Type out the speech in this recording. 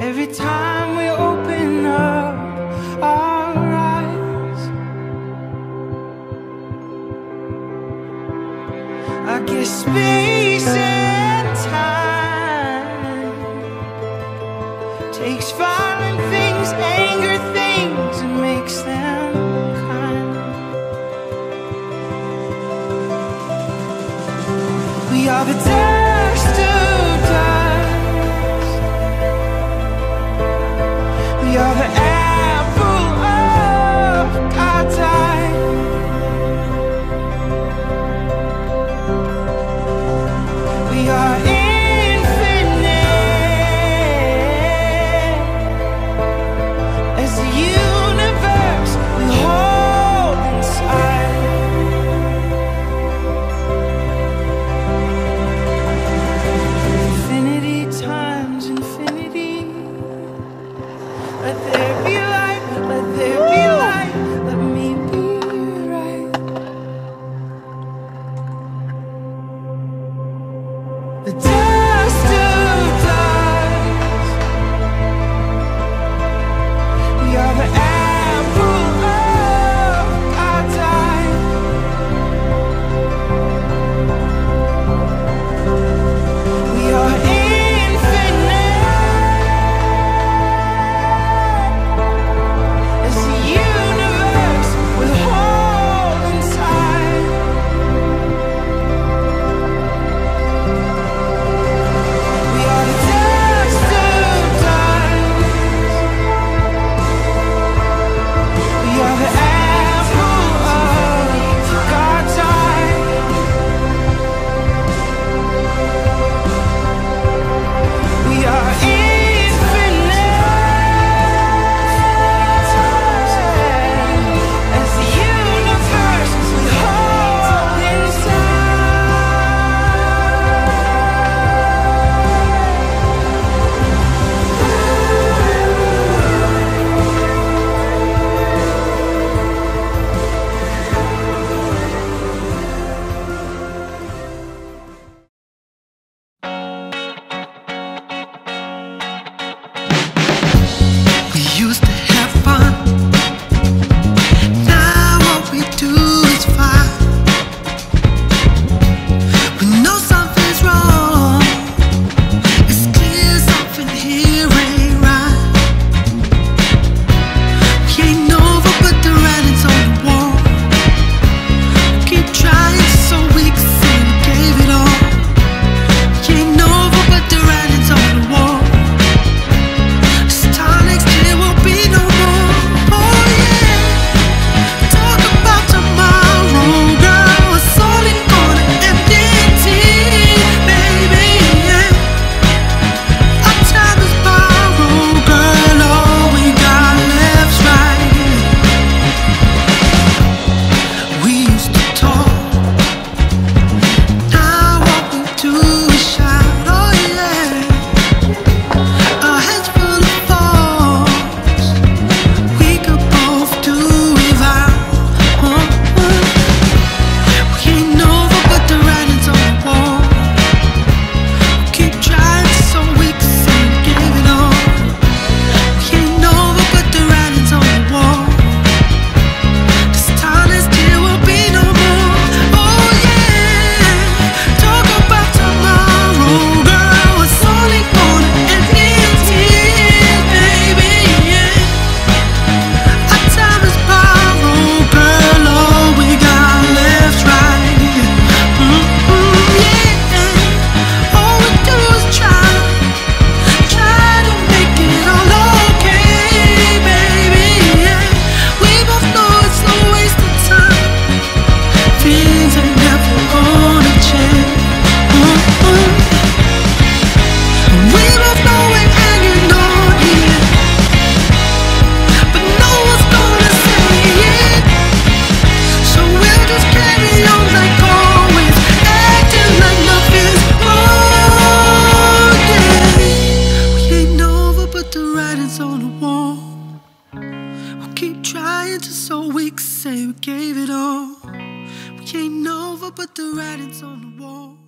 Every time we open up our eyes, I guess space and time takes violent things. on wall. We'll keep trying to so we can say we gave it all. We ain't over, but the writing's on the wall.